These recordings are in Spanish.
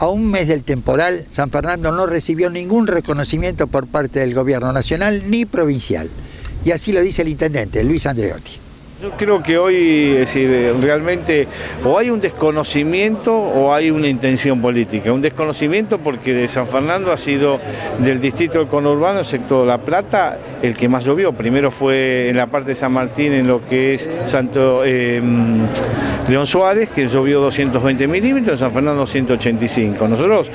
A un mes del temporal, San Fernando no recibió ningún reconocimiento por parte del gobierno nacional ni provincial. Y así lo dice el intendente, Luis Andreotti. Yo creo que hoy decir, realmente o hay un desconocimiento o hay una intención política. Un desconocimiento porque de San Fernando ha sido del distrito del conurbano, sector La Plata, el que más llovió. Primero fue en la parte de San Martín, en lo que es Santo eh, León Suárez, que llovió 220 milímetros, en San Fernando 185. Nosotros,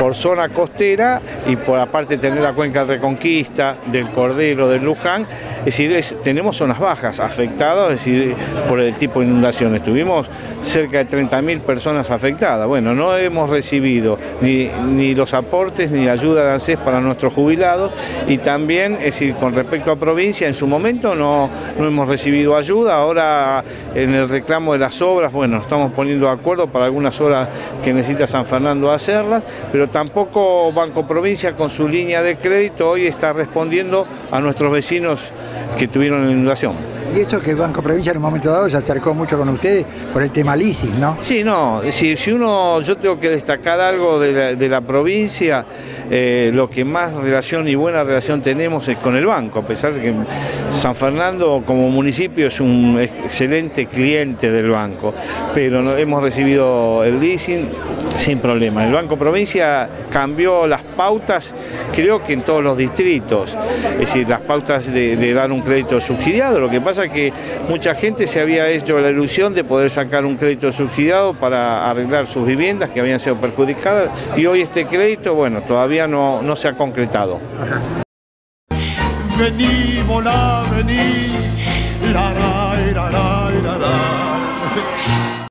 por zona costera y por aparte tener la cuenca de Reconquista, del Cordero, del Luján, es decir, tenemos zonas bajas afectadas es decir, por el tipo de inundaciones. Tuvimos cerca de 30.000 personas afectadas. Bueno, no hemos recibido ni, los aportes ni la ayuda de ANSES para nuestros jubilados y también, es decir, con respecto a provincia, en su momento no, no hemos recibido ayuda. Ahora en el reclamo de las obras, bueno, estamos poniendo de acuerdo para algunas obras que necesita San Fernando hacerlas, pero tampoco Banco Provincia con su línea de crédito hoy está respondiendo a nuestros vecinos que tuvieron la inundación. Y eso que Banco Provincia en un momento dado se acercó mucho con ustedes por el tema leasing, ¿no? Sí, no, si, si uno, yo tengo que destacar algo de la, provincia, eh, lo que más relación y buena relación tenemos es con el banco, a pesar de que San Fernando como municipio es un excelente cliente del banco, pero hemos recibido el leasing sin problema. El Banco Provincia cambió las pautas, creo que en todos los distritos, es decir, las pautas de, de dar un crédito subsidiado, lo que pasa que mucha gente se había hecho la ilusión de poder sacar un crédito subsidiado para arreglar sus viviendas que habían sido perjudicadas y hoy este crédito, bueno, todavía no, no se ha concretado. Vení, vení, la, la, la.